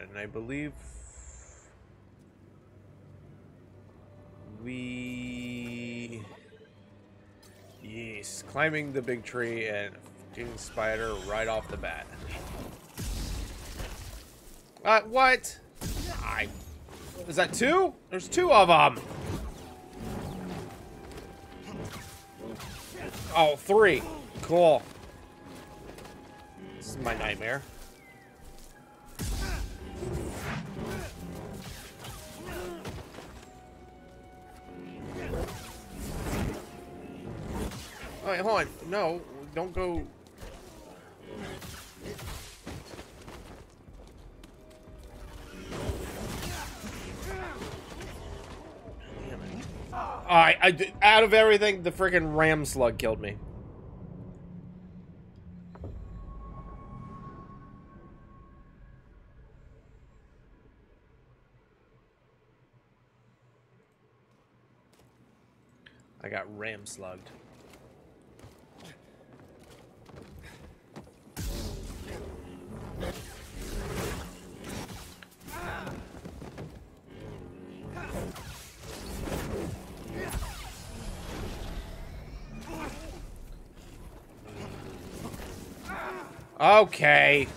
and I believe we yes, climbing the big tree and getting spider right off the bat. Uh, what? I is that two? There's two of them. Oh, three. Cool. This is my nightmare. Alright, hold on. No, don't go... Alright, out of everything, the freaking ram slug killed me. I got ram slugged. Okay.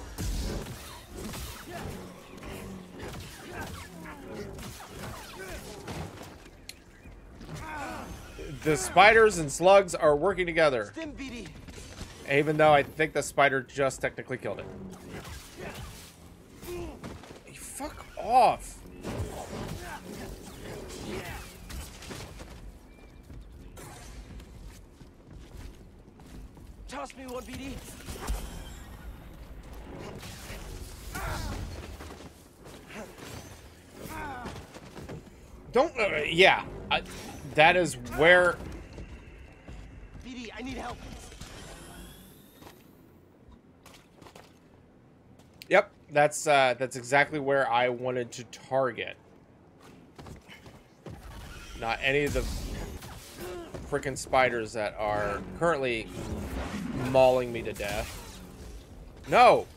The spiders and slugs are working together. Even though I think the spider just technically killed it. Fuck off. Toss me one, BD. Don't. Uh, yeah. That is where. BD, I need help. Yep. That's uh, that's exactly where I wanted to target. Not any of the freaking spiders that are currently mauling me to death. No!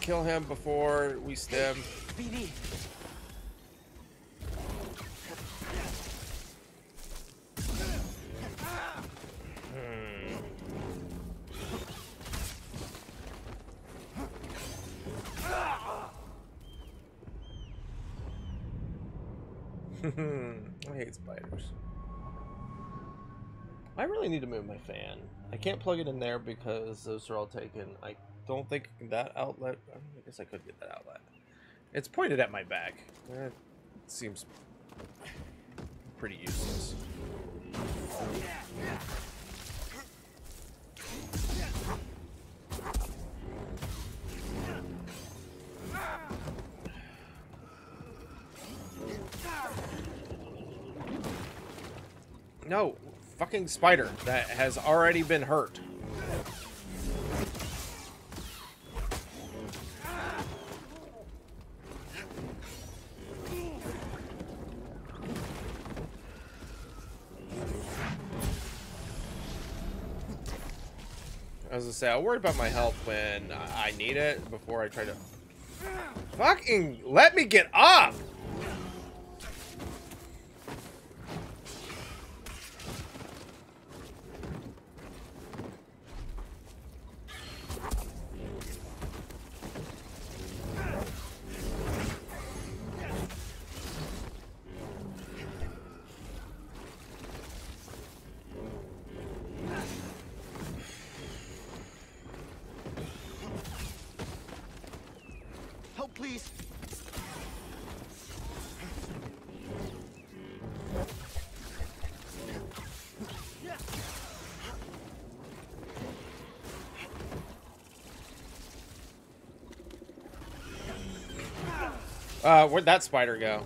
Kill him before we stem. BD. Hmm. I hate spiders. I really need to move my fan. I can't plug it in there because those are all taken. I don't think that outlet... I guess I could get that outlet. It's pointed at my back. That seems pretty useless. No, fucking spider that has already been hurt. As I say, I'll worry about my health when I need it before I try to... Fucking let me get up! Uh, where'd that spider go?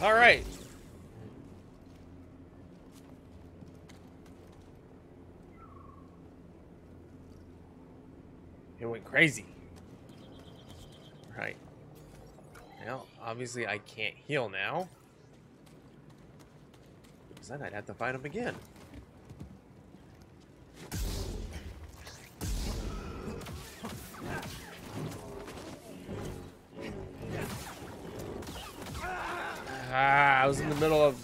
All right. It went crazy. Right. Now, obviously I can't heal now. Because then I'd have to fight him again. Ah, I was in the middle of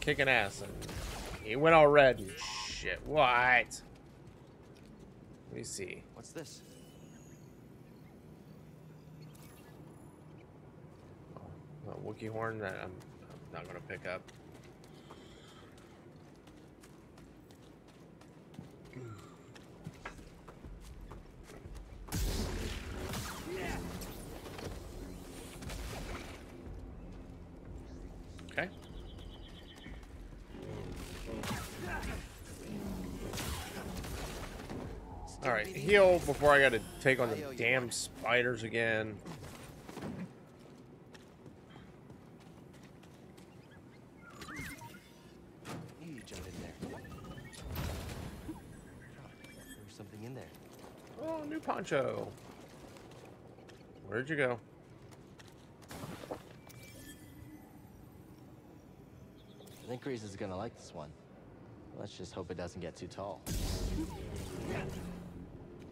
kicking ass and he went all red shit. What? Let me see. What's this? A Wookiee horn that I'm, I'm not gonna pick up. Okay. All right, heal before I gotta take on the damn spiders again. Poncho. Where'd you go? I think Reese is gonna like this one. Let's just hope it doesn't get too tall.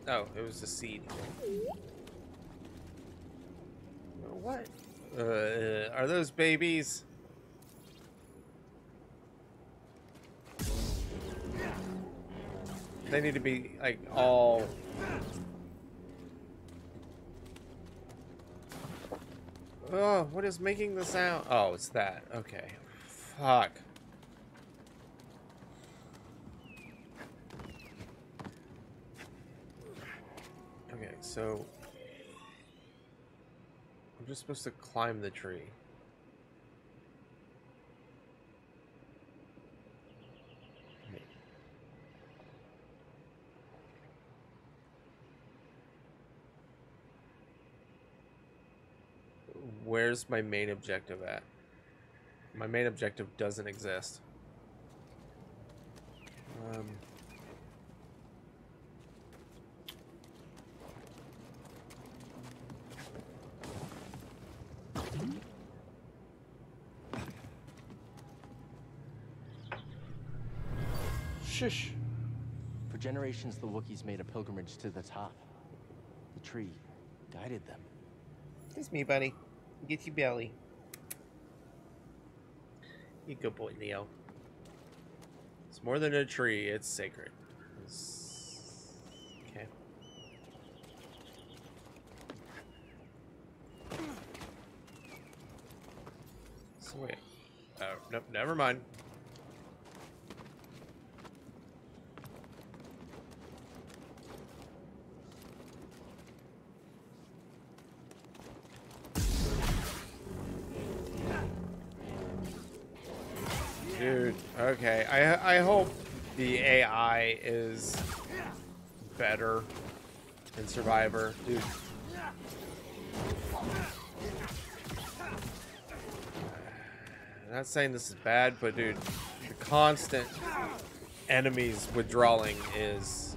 Oh, it was the seed. What? Uh, are those babies? They need to be like all. Oh, what is making the sound? Oh, it's that. Okay. Fuck. Okay, so I'm just supposed to climb the tree. Okay. Where's my main objective at? My main objective doesn't exist. Um, shush. For generations, the Wookiees made a pilgrimage to the top. The tree guided them. It's me, buddy. Get your belly. You good boy, Leo. It's more than a tree, it's sacred. It's... Okay. So wait. Oh, no, never mind. Okay. I I hope the AI is better in Survivor, dude. not saying this is bad, but dude, the constant enemies withdrawing is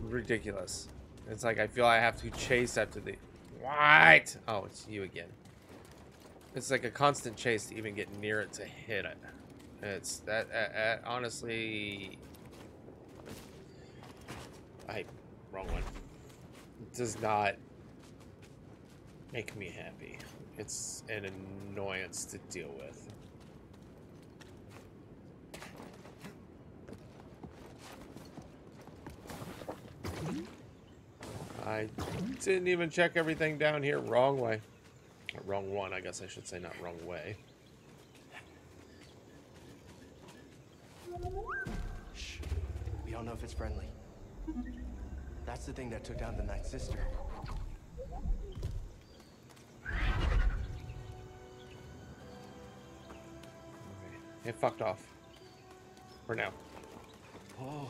ridiculous. It's like I feel I have to chase after the what? Oh, it's you again. It's like a constant chase to even get near it to hit it. It's that uh, uh, honestly. I wrong one. It does not make me happy. It's an annoyance to deal with. I didn't even check everything down here. Wrong way. Wrong one, I guess I should say, not wrong way. Shh. We don't know if it's friendly. That's the thing that took down the Night Sister. It fucked off. For now. Oh.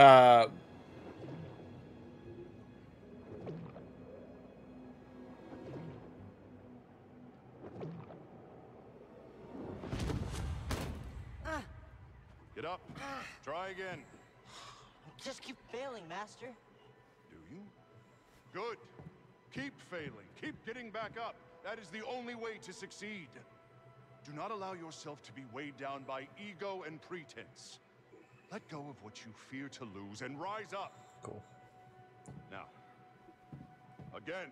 Uh, Get up. Try again. I just keep failing, Master. Do you? Good. Keep failing. Keep getting back up. That is the only way to succeed. Do not allow yourself to be weighed down by ego and pretense. Let go of what you fear to lose and rise up. Cool. Now, again.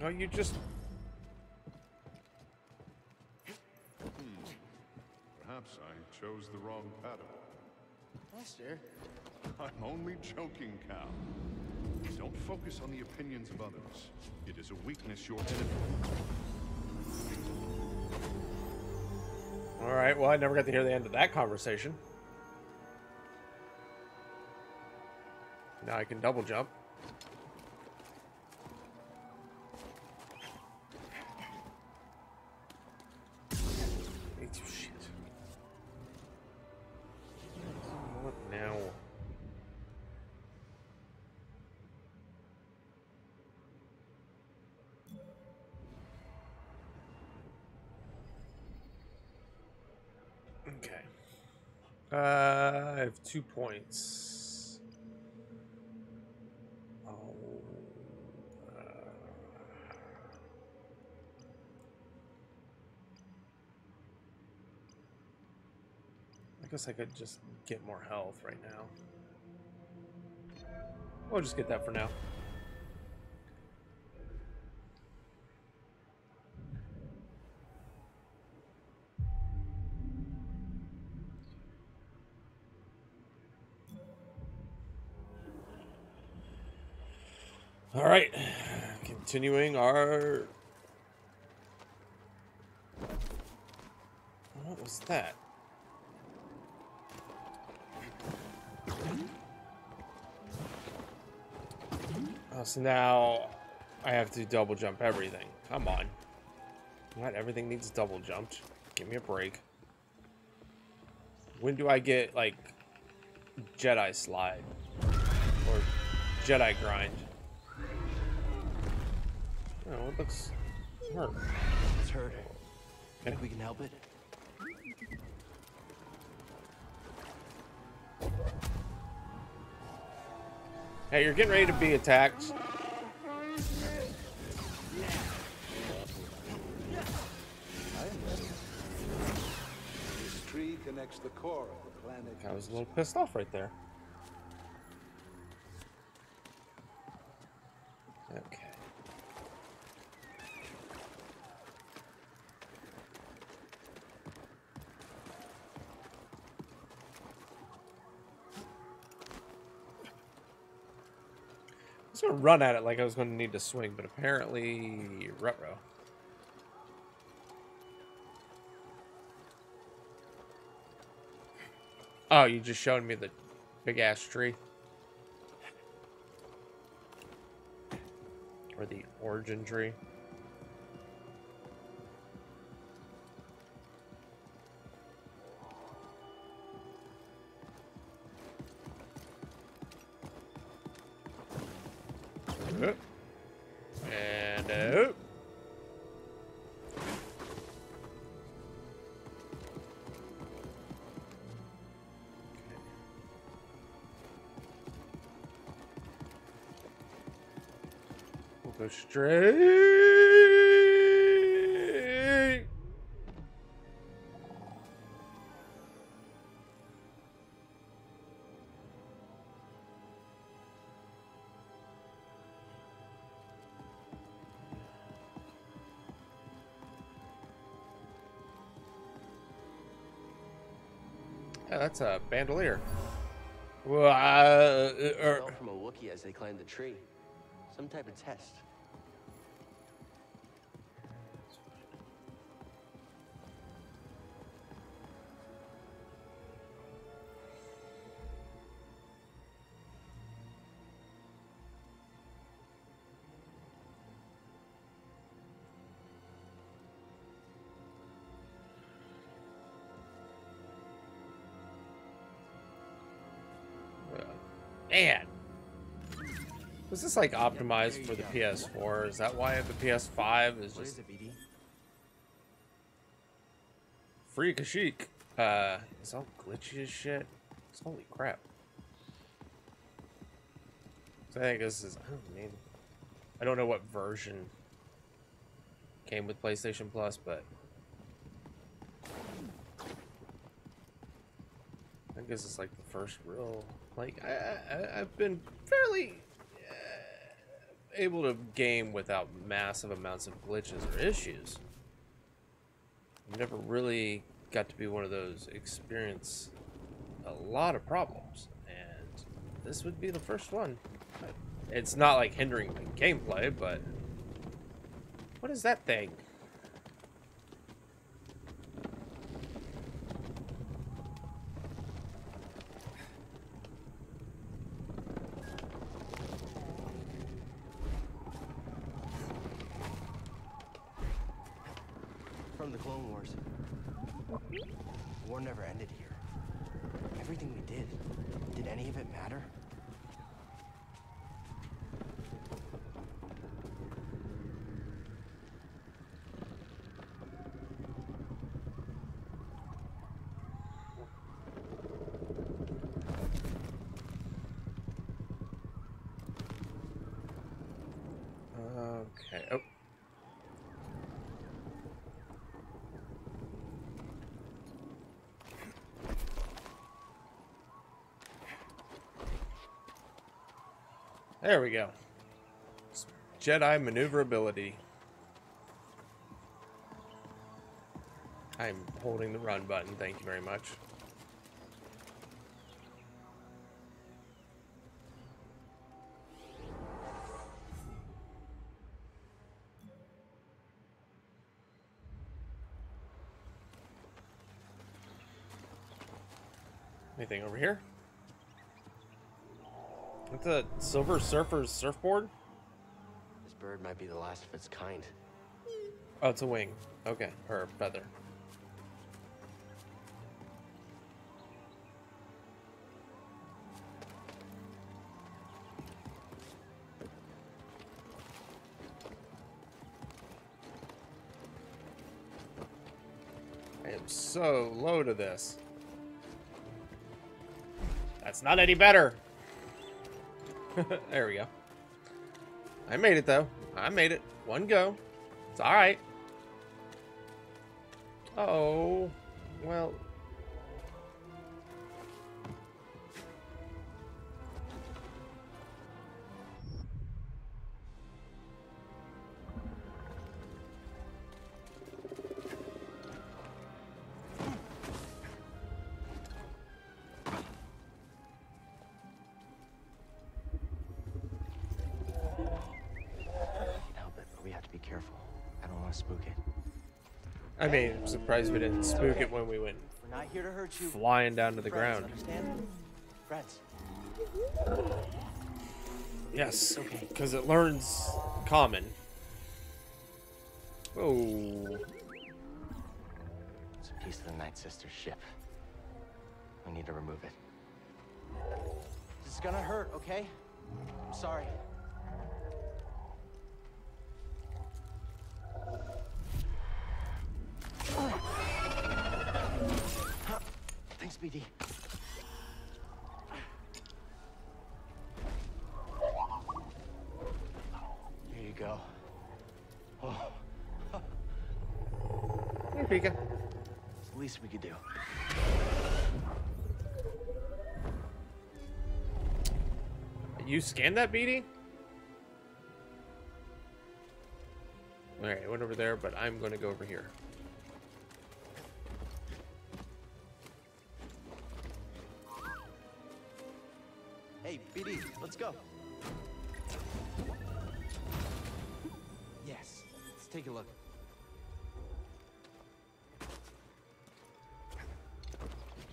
No, you just hmm. Perhaps I chose the wrong pattern. Master, I'm only joking, Cal. Don't focus on the opinions of others. It is a weakness you're All right. Well, I never got to hear the end of that conversation. Now I can double jump. Uh, I have two points. Oh. Uh, I guess I could just get more health right now. We'll just get that for now. Continuing our. What was that? Oh, so now I have to double jump everything. Come on. Not everything needs double jumped. Give me a break. When do I get, like, Jedi slide? Or Jedi grind? Oh, it looks hurt. it's hurt. Think we can help it? Hey, you're getting ready to be attacked. This tree connects the core of the planet. I was a little pissed off right there. Okay. I was gonna run at it like I was gonna need to swing, but apparently, retro. Oh, you just showed me the big ass tree. Or the origin tree. Go straight. Yeah, that's a bandolier. Well, uh, er, Fell from a Wookiee as they climbed the tree. Some type of test. This like optimized for the PS4? Is that why the PS5 is just? Free Kashyyyk. Uh, it's all glitchy as shit. It's holy crap. So I think this is, I don't mean, I don't know what version came with PlayStation Plus, but I guess it's like the first real, like, I, I, I've been fairly able to game without massive amounts of glitches or issues. I've Never really got to be one of those experience a lot of problems, and this would be the first one. It's not like hindering the gameplay, but what is that thing? From the Clone Wars. The war never ended here. Everything we did, did any of it matter? Okay. Oh. There we go. Jedi maneuverability. I'm holding the run button, thank you very much. Anything over here? A Silver Surfer's surfboard? This bird might be the last of its kind. Oh, it's a wing. Okay, or a feather. I am so low to this. That's not any better. there we go. I made it though. I made it. One go. It's alright. Oh. Well. To spook it. I mean, I'm surprised we didn't spook it when we went We're not here to hurt you. flying down to the Friends, ground. Understand? Friends. Yes, Okay. because it learns common. Oh, It's a piece of the Night Sister's ship. We need to remove it. This is gonna hurt, okay? I'm sorry. Thanks, BD. Here you go. Oh, hey, Pika. it's the least we could do. You scanned that, BD? Alright, I went over there, but I'm going to go over here. Let's go. Yes. Let's take a look.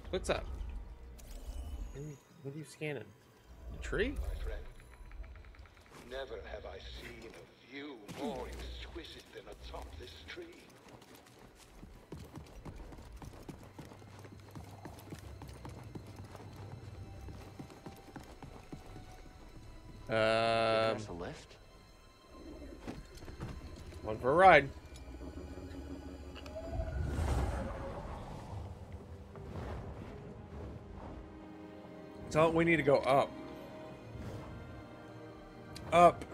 What's up? What are you, what are you scanning? The tree? My friend, never have I seen a view more exquisite than atop this tree. Um, a lift? One for a ride. Tell it we need to go up. Up.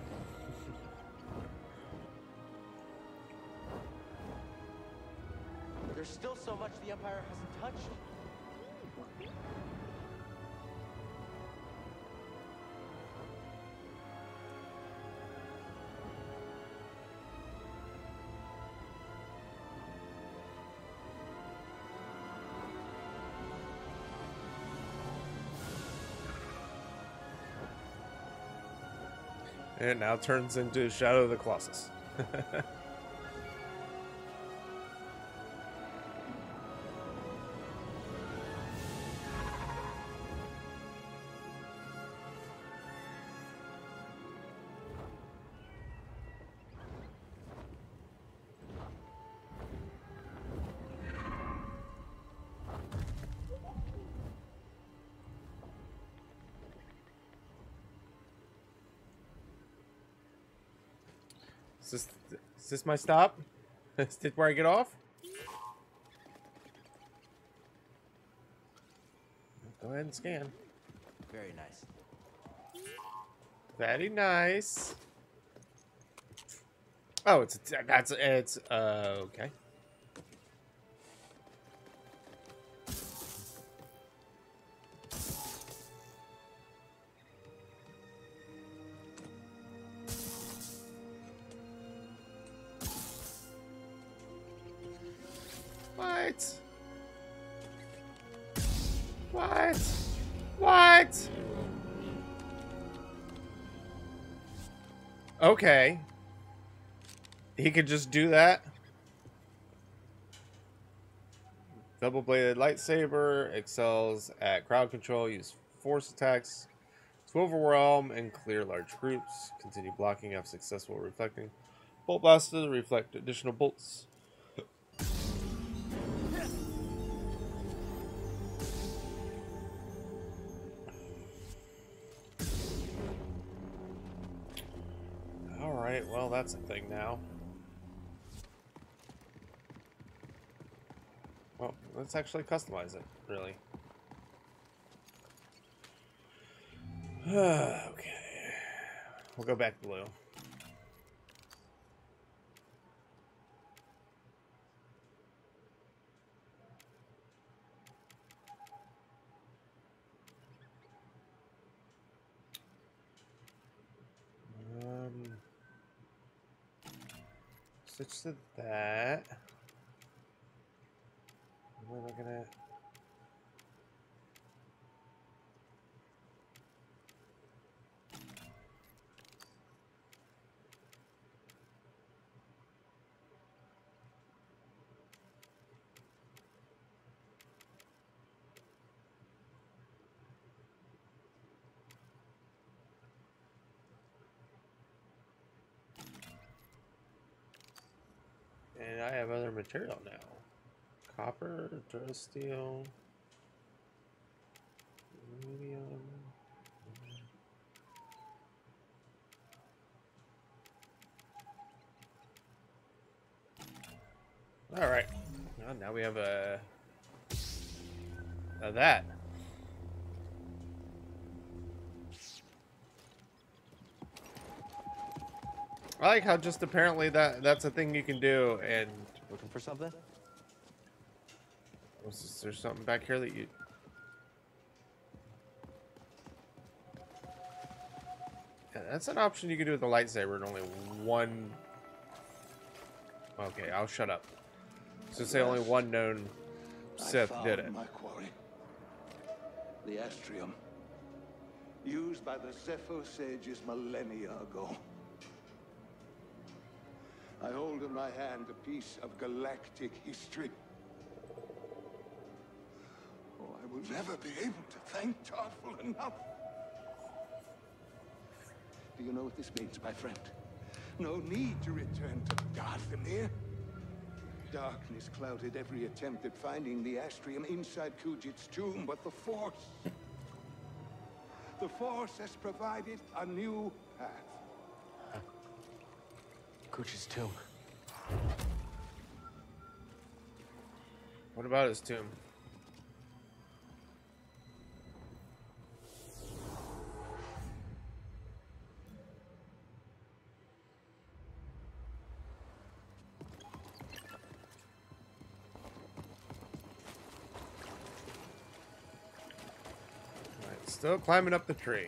It now turns into Shadow of the Colossus. Is this, is this my stop? Is this where I get off? Go ahead and scan. Very nice. Very nice. Oh, it's that's it's uh okay. Okay. He could just do that. Double bladed lightsaber excels at crowd control, use force attacks, to overwhelm and clear large groups. Continue blocking after successful reflecting. Bolt blaster reflect additional bolts. Alright, well, that's a thing now. Well, let's actually customize it, really. okay. We'll go back blue. Switch to that. What am I looking I have other material now. Copper, steel, medium. All right. Well, now we have a, a that. I like how just apparently that that's a thing you can do, and Looking for something? was this, there something back here that you? Yeah, that's an option you can do with the lightsaber, and only one. Okay, I'll shut up. So say only one known Sith I did found it. My quarry. The Astrium. Used by the Zeffo sages millennia ago. I hold in my hand a piece of galactic history. Oh, I will never be able to thank Tarfful enough. Do you know what this means, my friend? No need to return to Dathomir. Darkness clouded every attempt at finding the Astrium inside Kujet's tomb, but the Force... The Force has provided a new path. Kuch's tomb. What about his tomb? Still climbing up the tree.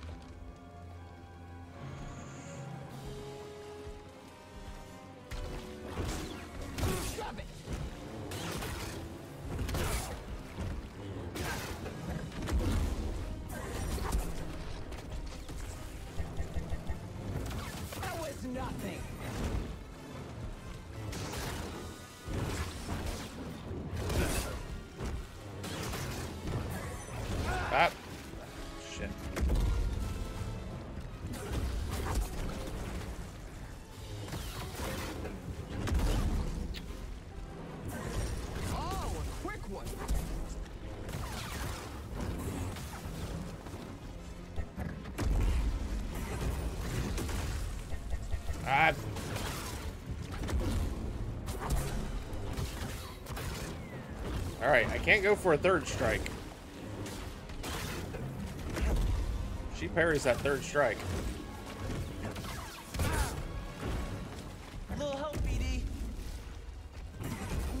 Shit. Ah. Alright, I can't go for a third strike. Parries that third strike. help, BD.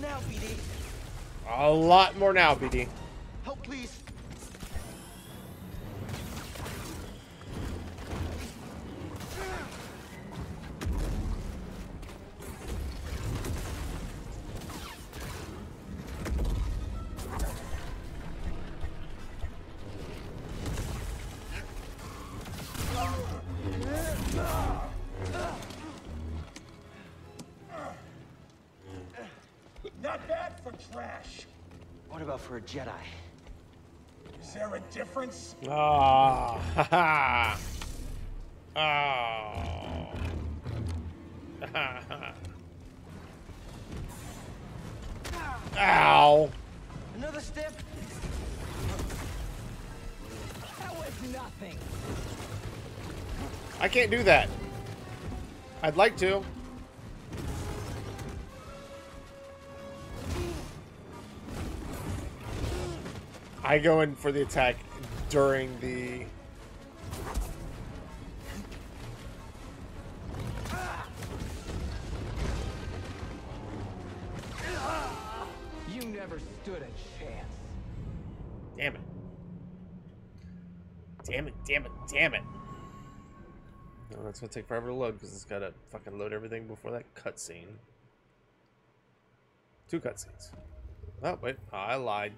Now, BD. A lot more now, BD. Ow. Another step? That was nothing. I can't do that. I'd like to. I go in for the attack during the That's gonna take forever to load because it's gotta fucking load everything before that cutscene. Two cutscenes. Oh, wait. Oh, I lied.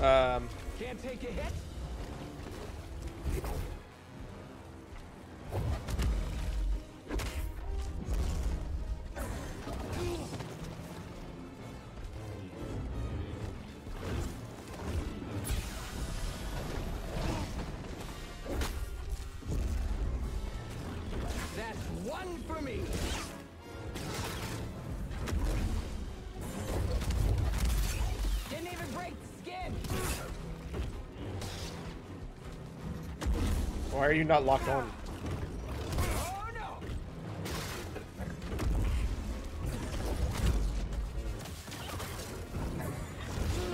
Um, Can't take a hit? One for me. Didn't even break the skin. why are you not locked on? Oh no!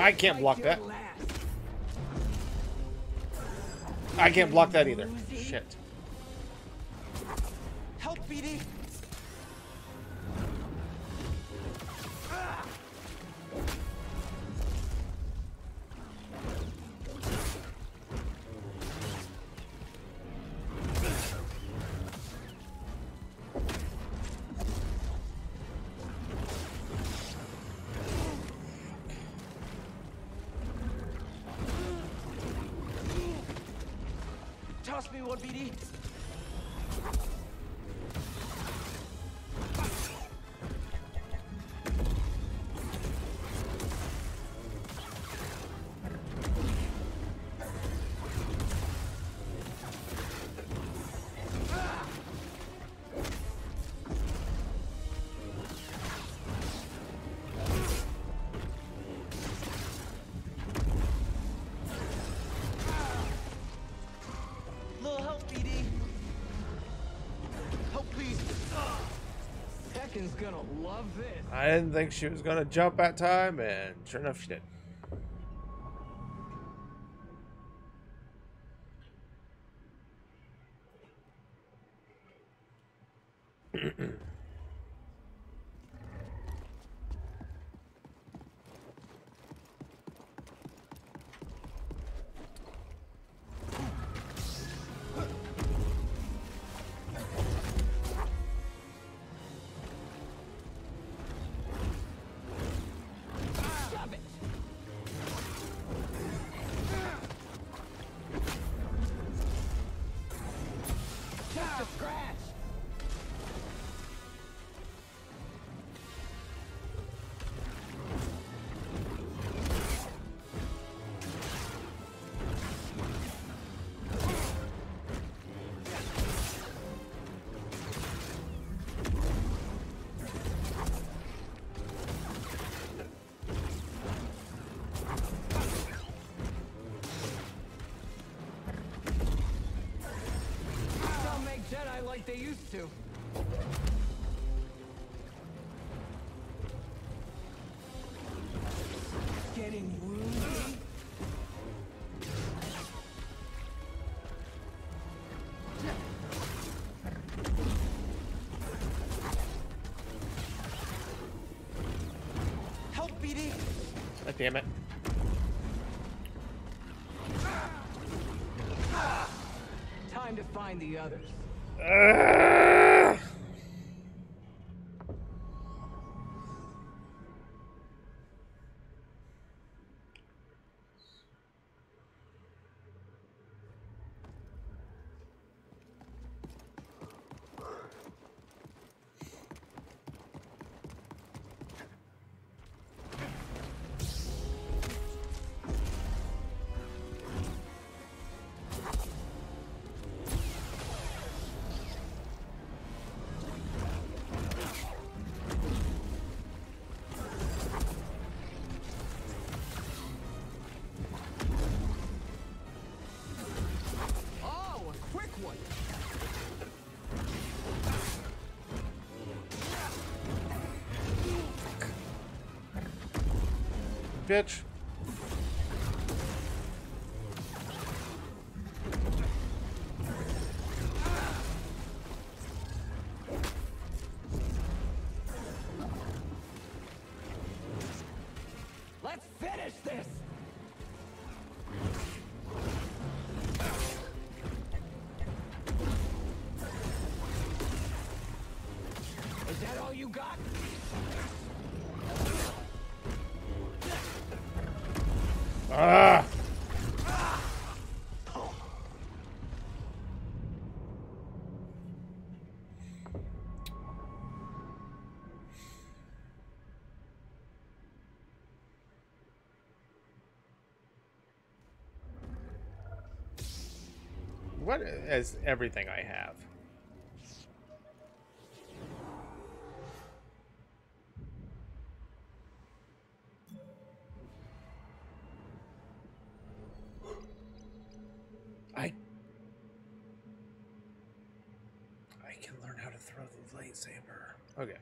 I can't block that. I can't block that either. Shit. Help, Gonna love this. I didn't think she was gonna jump that time, and sure enough, she did. Ah, damn it. Time to find the others. Ah! Bitch. What is everything I have? I I can learn how to throw the lightsaber. Okay.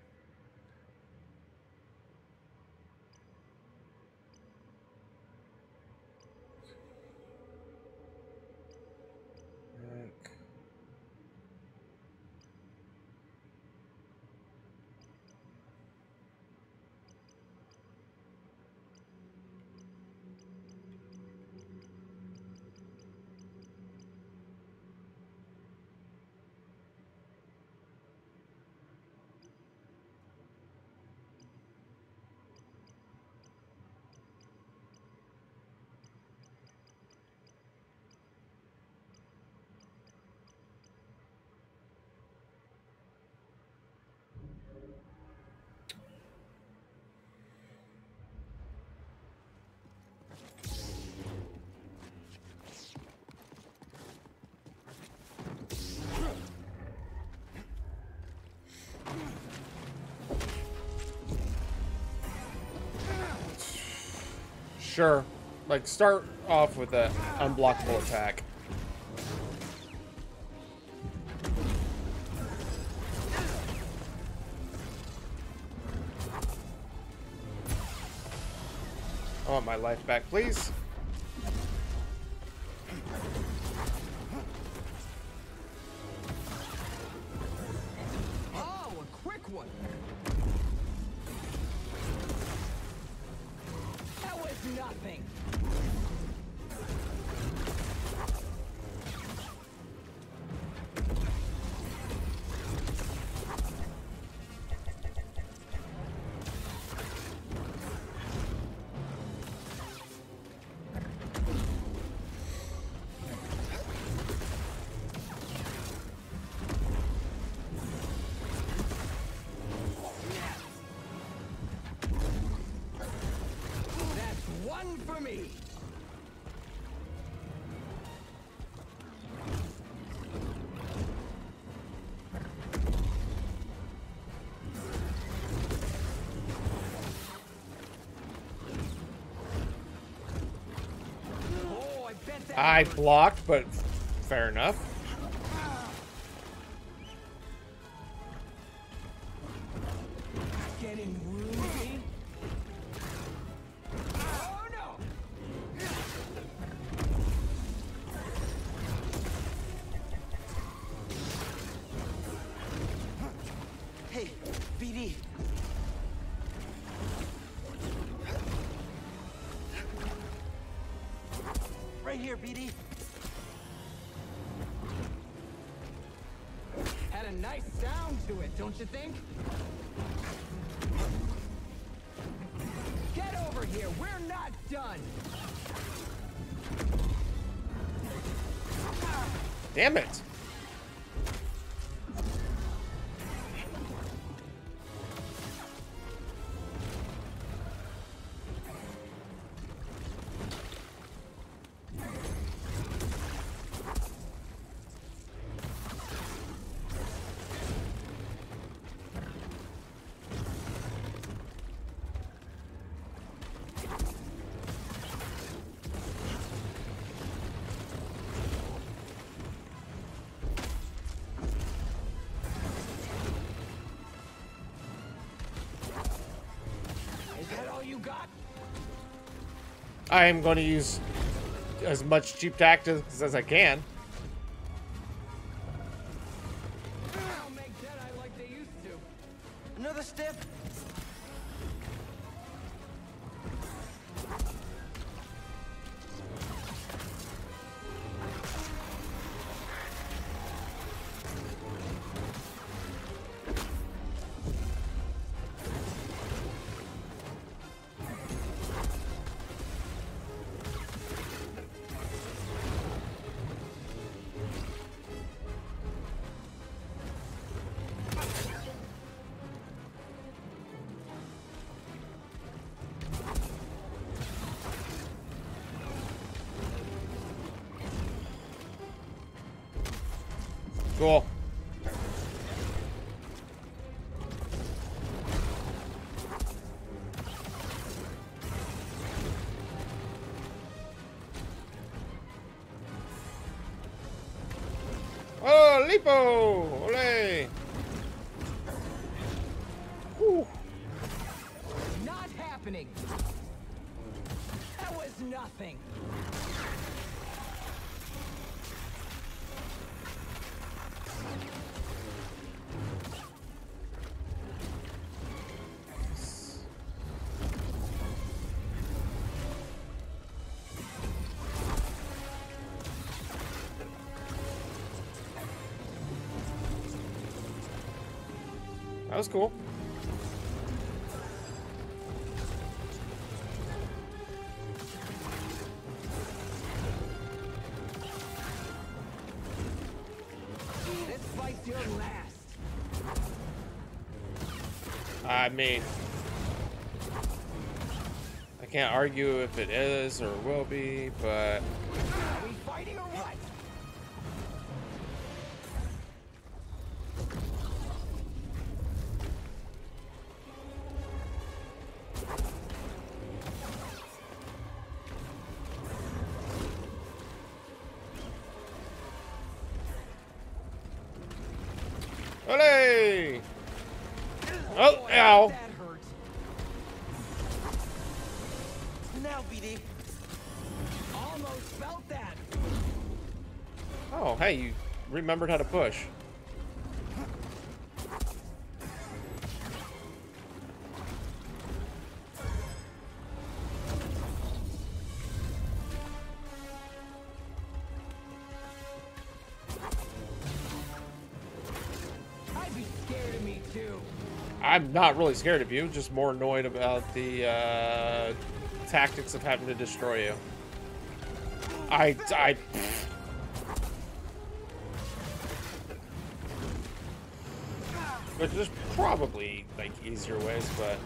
Look. Sure. Like, start off with an unblockable attack. I want my life back, please. I blocked, but fair enough. I am going to use as much cheap tactics as I can. Cool. Was cool. This fight's your last. I mean, I can't argue if it is or will be, but Olé! Oh, ow! That hurt. Now, BD. Almost felt that. Oh, hey, you remembered how to push. Not really scared of you, just more annoyed about the uh, tactics of having to destroy you. I, I, But there's probably like easier ways, but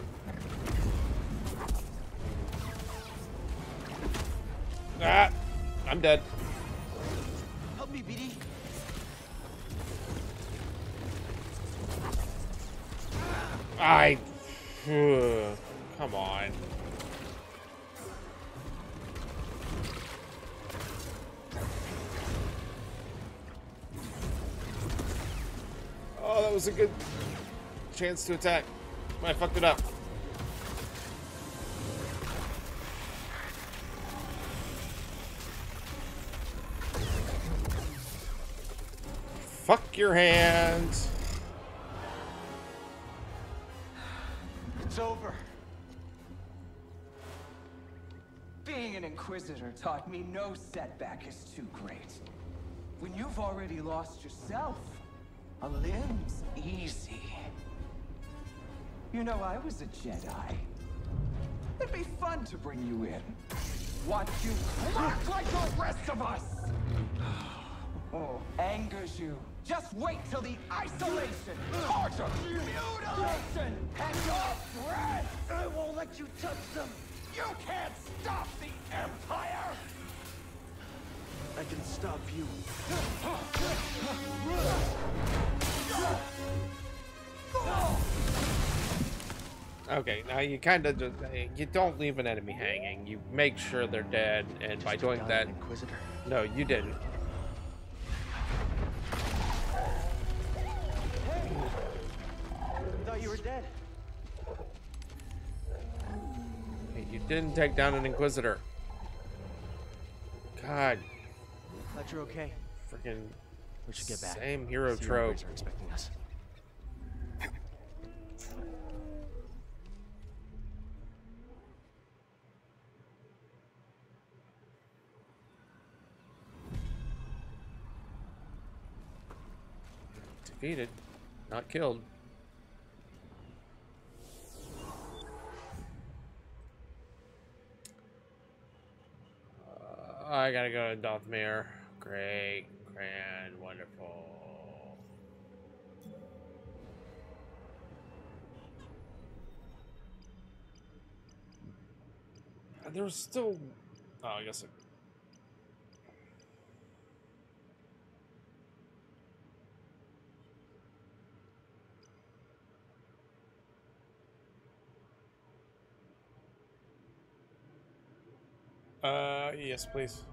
ah, I'm dead. I, come on. Oh, that was a good chance to attack. I fucked it up. Fuck your hands. It's over. Being an Inquisitor taught me no setback is too great. When you've already lost yourself, a limb's easy. You know, I was a Jedi. It'd be fun to bring you in. Watch you crack like the rest of us! Oh, angers you. Just wait till the isolation, torture, mutilation, and your breath! I won't let you touch them! You can't stop the Empire! I can stop you. Okay, now you kind of just you don't leave an enemy hanging. You make sure they're dead, and by doing that, an Inquisitor. no, you didn't. Thought you were dead. You didn't take down an Inquisitor. God, Glad you're okay. freaking We should get back. same hero Sea trope. Are expecting us. Defeated, not killed. I gotta go to Dathomir. Great, grand, wonderful. There's still. Oh, I guess. It, Uh, yes, please.